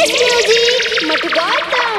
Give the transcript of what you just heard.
Nitesh music